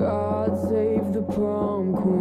God save the prom queen,